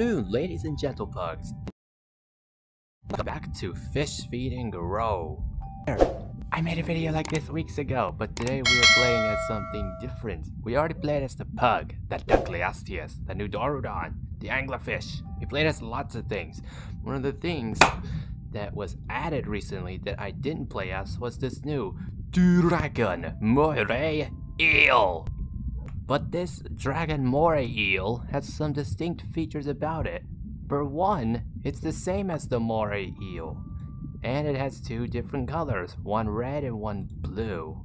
Afternoon, ladies and gentlepugs. Welcome back to Fish Feed and Grow. I made a video like this weeks ago, but today we are playing as something different. We already played as the pug, the Dunkleosteus, the Newdorodon, the anglerfish. We played as lots of things. One of the things that was added recently that I didn't play as was this new Dragon Moray Eel. But this Dragon Moray eel has some distinct features about it. For one, it's the same as the Moray eel, and it has two different colors, one red and one blue.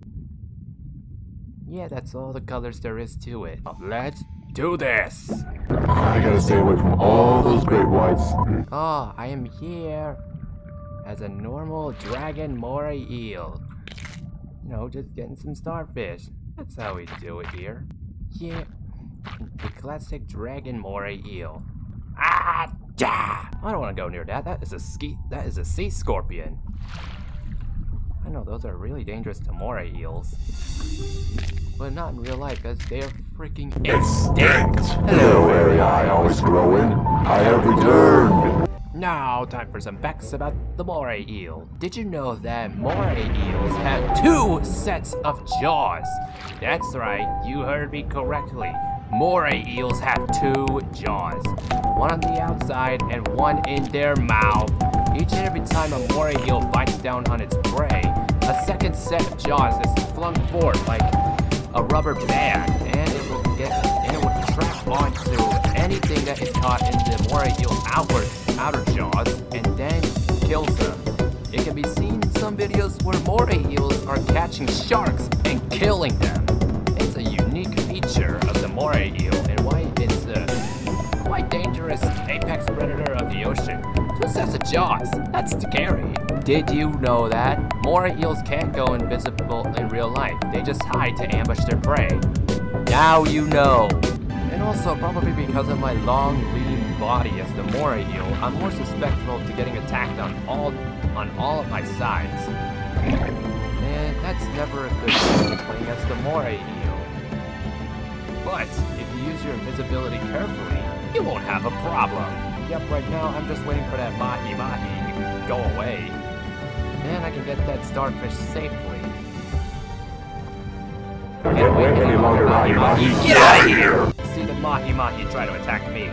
Yeah, that's all the colors there is to it. Let's do this! I gotta stay away from all those great whites. Oh, I am here as a normal Dragon Moray eel. You know, just getting some starfish. That's how we do it here. Yeah, the classic Dragon Moray eel. Ah, ja! I don't want to go near that. That is a ski. That is a sea scorpion. I know those are really dangerous to moray eels, but not in real life, because they are freaking extinct. Hello, area I always grow in. I have returned. Now, time for some facts about the moray eel. Did you know that moray eels have two sets of jaws? That's right, you heard me correctly. Moray eels have two jaws. One on the outside and one in their mouth. Each and every time a moray eel bites down on its prey, a second set of jaws is flung forward like a rubber band, and it will get and it will trap onto anything that is caught in the moray eel's outward outer jaws where moray eels are catching sharks and killing them. It's a unique feature of the moray eel and why it's a quite dangerous apex predator of the ocean. Two sets of jaws, that's scary. Did you know that? Moray eels can't go invisible in real life. They just hide to ambush their prey. Now you know. And also, probably because of my long, lean body as the moray eel, I'm more susceptible to getting attacked on all on all of my sides. And that's never a good thing as the moray eel. But if you use your invisibility carefully, you won't have a problem. Yep, right now I'm just waiting for that mahi mahi to go away. Then I can get that starfish safely. Can't wait any longer, Mahi Mahi. Get out of here! See the mahi mahi try to attack me.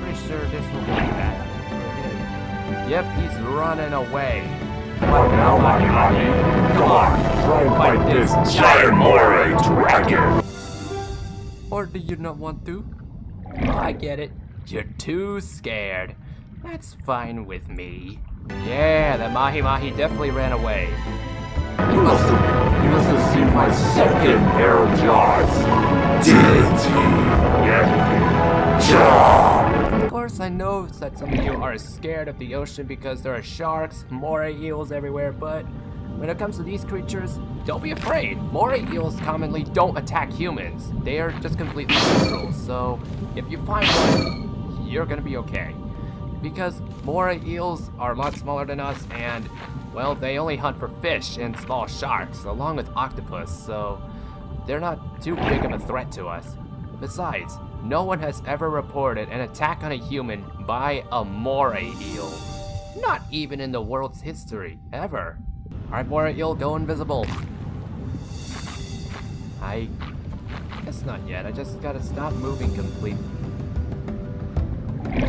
Pretty sure this will be bad for him. Yep, he's running away. What now? Come on, try and fight this giant moray dragon. Or do you not want to? I get it. You're too scared. That's fine with me. Yeah, the Mahi Mahi definitely ran away. You must have, you must have seen my second pair of jaws. Did he? Yeah. Jaw. Of course, I know that some of you are scared of the ocean because there are sharks, moray eels everywhere, but when it comes to these creatures, don't be afraid. Moray eels commonly don't attack humans. They are just completely neutral, so if you find one, you're gonna be okay. Because moray eels are a lot smaller than us and, well, they only hunt for fish and small sharks, along with octopus, so they're not too big of a threat to us. Besides, no one has ever reported an attack on a human by a moray eel. Not even in the world's history, ever. Alright, moray eel, go invisible. I guess not yet. I just gotta stop moving completely.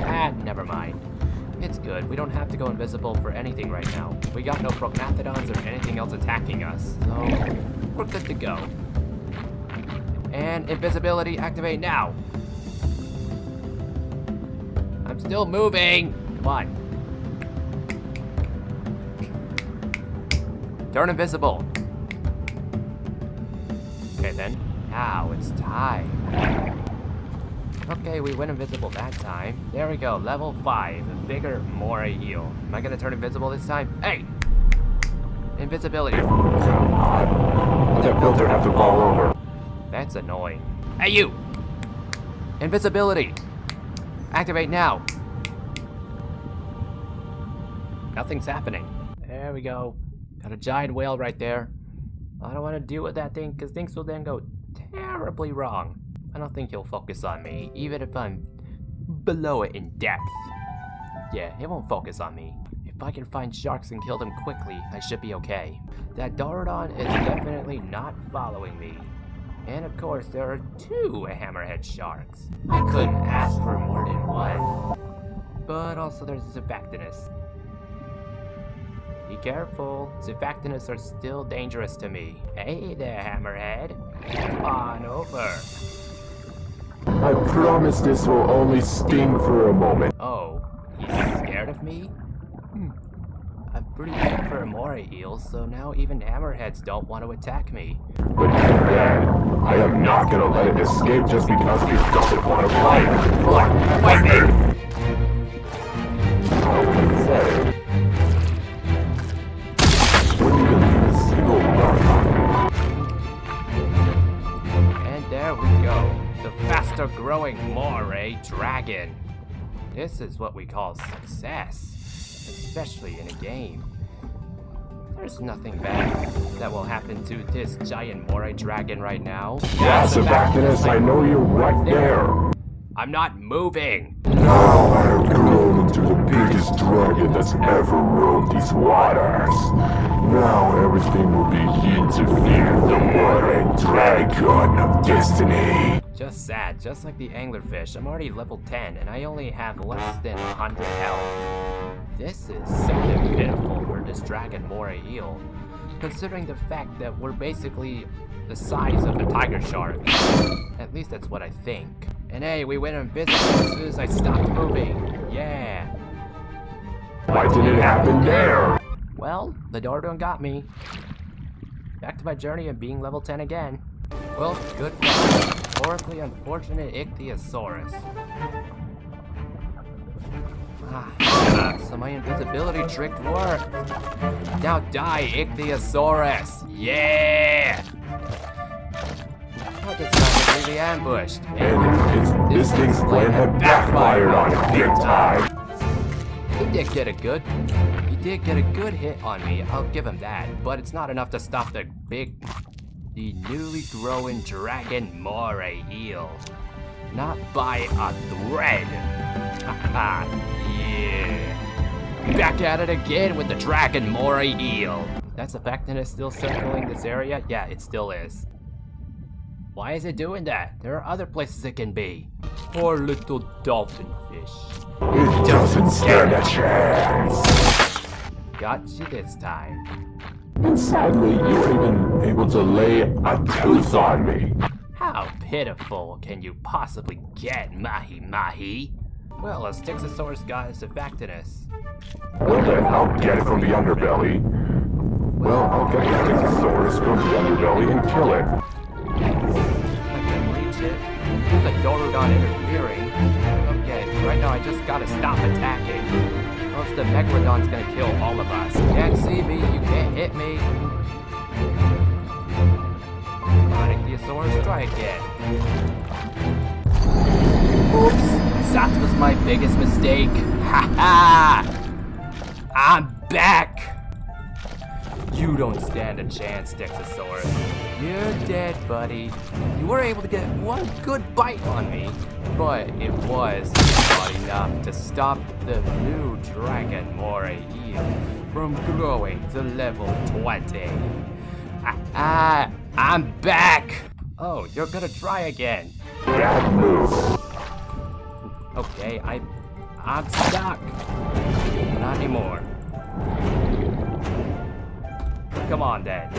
Ah, never mind. It's good. We don't have to go invisible for anything right now. We got no prognathodons or anything else attacking us, so we're good to go. And invisibility activate now. I'm still moving. Come on. Turn invisible. Okay then. Now it's time. Okay, we went invisible that time. There we go, level 5, a bigger moray eel. Am I gonna turn invisible this time? Hey! Invisibility. That filter have to fall over. That's annoying. Hey you! Invisibility! Activate now! Nothing's happening. There we go. Got a giant whale right there. I don't want to deal with that thing because things will then go terribly wrong. I don't think he'll focus on me, even if I'm below it in depth. Yeah, it won't focus on me. If I can find sharks and kill them quickly, I should be okay. That Dorudon is definitely not following me. And of course, there are two hammerhead sharks. I couldn't ask for more than one. But also there's Xiphactinus. Be careful, Xiphactinus are still dangerous to me. Hey there, Hammerhead. Come on over. I promise this will only sting for a moment. Oh, he's scared of me? Hmm. Pretty big for a moray eel, so now even hammerheads don't want to attack me. But bad. I am not gonna let it escape just because he doesn't want to fight. Come fight me! How pathetic. Wouldn't even leave a single mark on me. And there we go. The faster growing moray dragon. This is what we call success, especially in a game. There's nothing bad that will happen to this giant moray dragon right now. Yeah, Xiphactinus, I know you're right there. I'm not moving. Now I have grown into the biggest dragon that's ever roamed these waters. Now everything will begin to fear the Moray Dragon of Destiny. Just sad, just like the anglerfish, I'm already level 10 and I only have less than 100 health. This is something pitiful for this dragon moray eel, considering the fact that we're basically the size of a tiger shark. At least that's what I think. And hey, we went invisible as soon as I stopped moving. Yeah. Why did it happen there? Well, the Dorudon got me. Back to my journey of being level 10 again. Well, good Horribly unfortunate Ichthyosaurus. Ah, so my invisibility trick worked. Now die, Ichthyosaurus! Yeah! I just got completely ambushed. And this thing's plan had backfired on it big time. He did get a good. He did get a good hit on me. I'll give him that. But it's not enough to stop the big, the newly growing dragon moray eel. Not by a thread. Yeah. Back at it again with the dragon moray eel. That's the fact that it's still circling this area. Yeah, it still is. Why is it doing that? There are other places it can be. Poor little dolphin fish. It doesn't stand a chance. Got you this time. And sadly, you weren't even able to lay a tooth on me. How pitiful can you possibly get, Mahi Mahi? Well, a Styxosaurus got us Xiphactinus. Well then, I'll get it from the underbelly. Well, I'll get the Styxosaurus from the underbelly and kill it. I can reach it. The Dorudon interfering. Okay, right now I just gotta stop attacking. Else the Megalodon's gonna kill all of us. You can't see me, you can't hit me. Come Ichthyosaurus, try again. Oops, that was my biggest mistake. Ha ha! I'm back! You don't stand a chance, Styxosaurus. You're dead, buddy. You were able to get one good bite on me, but it was not enough to stop the new Dragon Moray eel from growing to level 20. Ah, I'm back! Oh, you're gonna try again. Move. Okay, I, I'm stuck. Not anymore. Come on, Dad.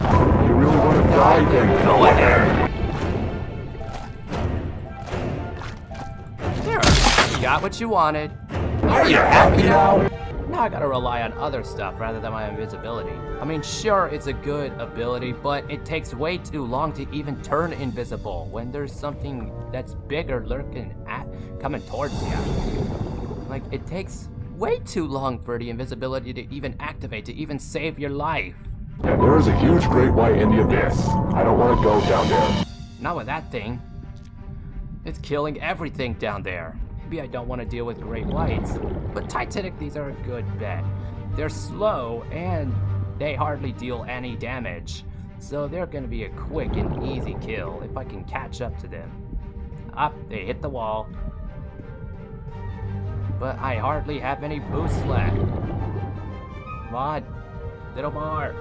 You really want to die? Then go ahead. There, you got what you wanted. Are you happy now? Now I gotta rely on other stuff rather than my invisibility. I mean, sure, it's a good ability, but it takes way too long to even turn invisible when there's something that's bigger lurking at coming towards you. Like, it takes way too long for the invisibility to even activate, to even save your life. And there is a huge great white in the abyss. I don't want to go down there. Not with that thing. It's killing everything down there. Maybe I don't want to deal with great whites, but Titanichthys are a good bet. They're slow and they hardly deal any damage, so they're gonna be a quick and easy kill if I can catch up to them. Up, they hit the wall. But I hardly have any boost left. Come on, little more.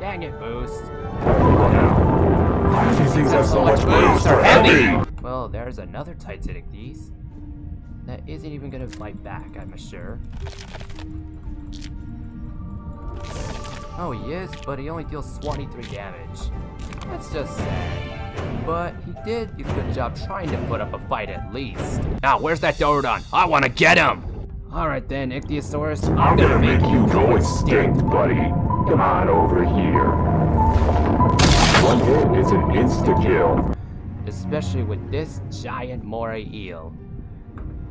Dang it, boost. These things have so much boost, they're heavy! Well, there's another Titanichthys. That isn't even gonna fight back, I'm sure. Oh, he is, but he only deals 23 damage. That's just sad. But he did a good job trying to put up a fight at least. Now, where's that Dorudon? I wanna get him! Alright then, Ichthyosaurus, I'm gonna make you go extinct, buddy. Come on over here. One hit is an insta-kill. especially with this giant moray eel.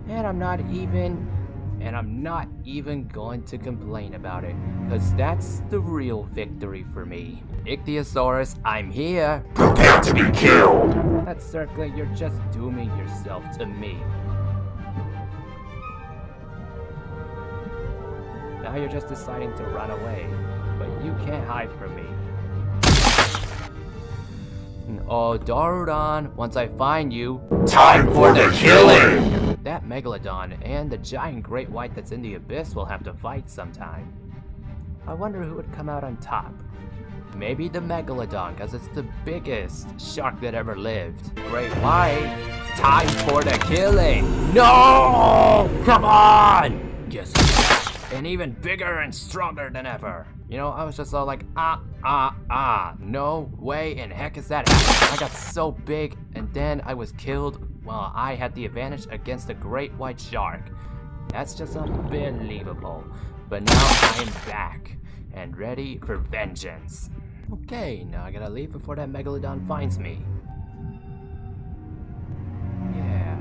And I'm not even and I'm not even going to complain about it, cause that's the real victory for me. Ichthyosaurus, I'm here. Prepare to be killed! That's certainly you're just dooming yourself to me. Now you're just deciding to run away, but you can't hide from me. Oh, Dorudon, once I find you, Time for the killing! That Megalodon and the giant great white that's in the abyss will have to fight sometime. I wonder who would come out on top. Maybe the Megalodon, because it's the biggest shark that ever lived. Great white, time for the killing! No! Come on! Who's? And even bigger and stronger than ever. You know, I was just all like, ah, ah, ah. No way in heck is that happening. I got so big, and then I was killed while I had the advantage against a great white shark. That's just unbelievable. But now I'm back and ready for vengeance. Okay, now I gotta leave before that Megalodon finds me. Yeah,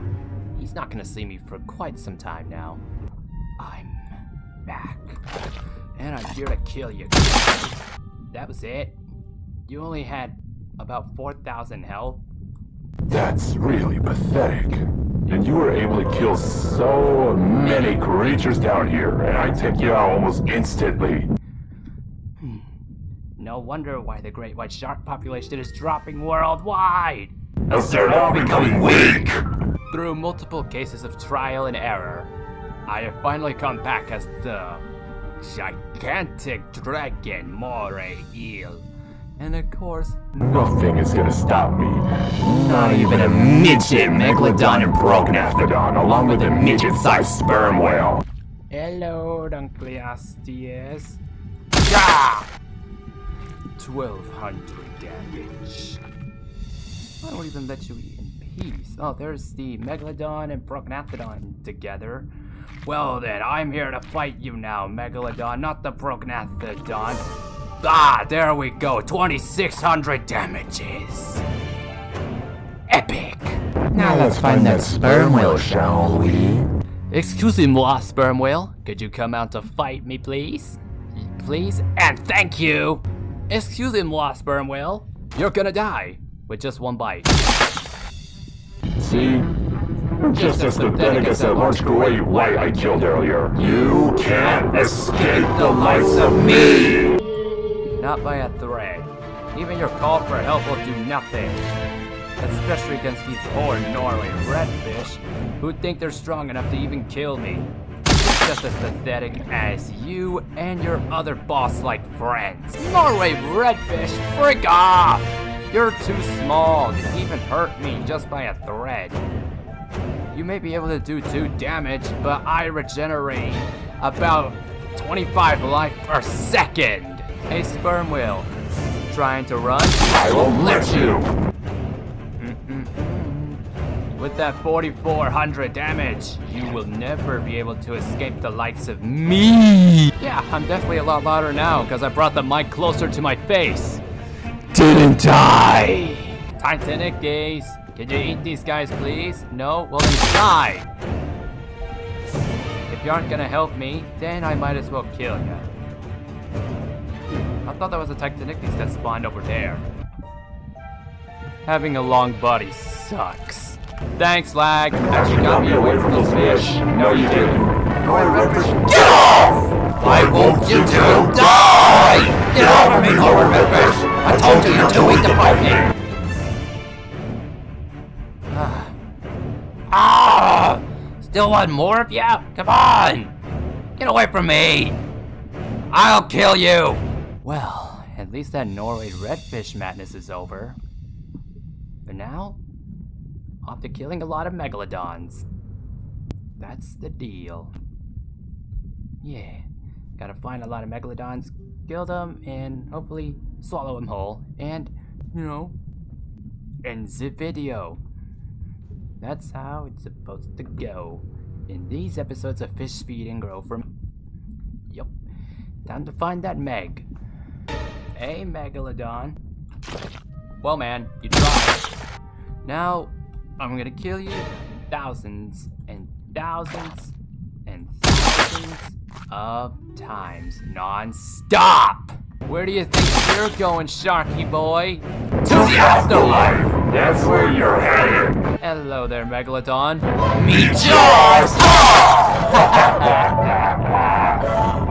he's not gonna see me for quite some time now. I'm back. And I'm here to kill you. That was it. You only had about 4,000 health. That's really pathetic. And you were able to kill so many creatures down here, and I take you out almost instantly. Hmm. No wonder why the great white shark population is dropping worldwide. As they're all becoming weak! Through multiple cases of trial and error, I have finally come back as the gigantic dragon moray eel. And of course, Nothing is gonna stop me. Not even a midget megalodon and Prognathodon, along with a midget-sized sperm whale. hello, Dunkleosteus. Yeah! 1200 damage. I won't even let you eat in peace. Oh, there's the Megalodon and Prognathodon together. Well then, I'm here to fight you now, Megalodon, not the Prognathodon. Ah, there we go, 2600 damages. Epic. Now let's find that sperm whale, shall we? Excusez-moi, sperm whale. Could you come out to fight me, please? Please? And thank you! Excusez-moi, sperm whale. You're gonna die with just one bite. See? You're just as pathetic as that large great white I killed earlier. You can't escape the likes of me! Not by a thread. Even your call for help will do nothing. Especially against these poor Norway redfish who think they're strong enough to even kill me. Just as pathetic as you and your other boss-like friends. Norway redfish, frick off! You're too small to even hurt me just by a thread. You may be able to do 2 damage, but I regenerate about 25 life per second. Hey, sperm whale. Trying to run? I won't let you! With that 4400 damage, you will never be able to escape the likes of me. Yeah, I'm definitely a lot louder now because I brought the mic closer to my face. Didn't I? Titanichthys. Can you eat these guys, please? No? Well, then die. If you aren't gonna help me, then I might as well kill you. I thought that was a Titanichthys that spawned over there. Having a long body sucks. Thanks, lag. Actually got me away from those fish. No, you didn't. Norway redfish. Get off! Why won't you two die? Get off of me, Norway Redfish! I told you you're too weak to fight me! Ah! still want more of you? Come on! Get away from me! I'll kill you! Well, at least that Norway redfish madness is over. But now, off to killing a lot of megalodons. That's the deal. Yeah, gotta find a lot of megalodons, kill them, and hopefully swallow them whole. And, you know, end the video. That's how it's supposed to go. In these episodes of Fish Feed and Grow from. Yup. Time to find that Meg. Hey, Megalodon. Well, man, you tried. Now, I'm gonna kill you thousands and thousands and thousands of times non-stop. Where do you think you're going, Sharky boy? To the afterlife! That's where you're headed! Hello there, Megalodon. Meet yours!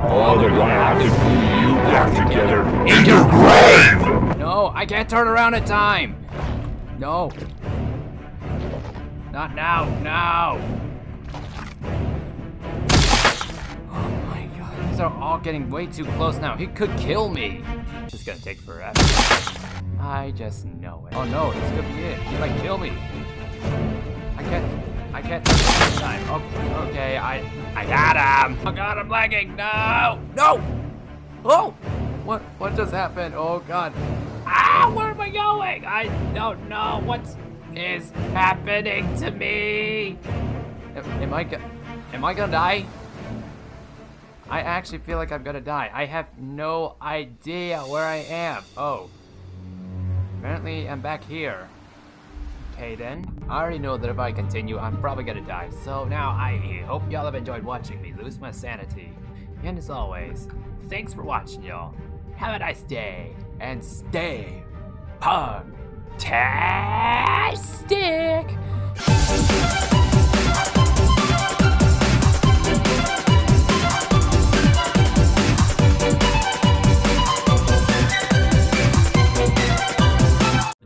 Oh, they're gonna have to together in your grave! No, I can't turn around in time. No. Not now, now. Oh my god, these are all getting way too close now. He could kill me. This is gonna take forever. I just know it. Oh no, this could be it. He might kill me. I can't. I can't time. Oh, okay, I I got him. Oh god, I'm lagging. No, no. Oh, what what just happened? Oh god. Ah, where am I going? I don't know what is happening to me. Am, am I am I gonna die? I actually feel like I'm gonna die. I have no idea where I am. Oh. Apparently I'm back here. Okay then. I already know that if I continue, I'm probably gonna die. So now I hope y'all have enjoyed watching me lose my sanity. And as always, thanks for watching y'all. Have a nice day. And stay pug-tastic.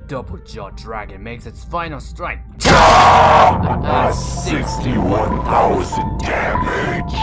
Double Jaw Dragon makes its final strike. Ah, 61,000 damage!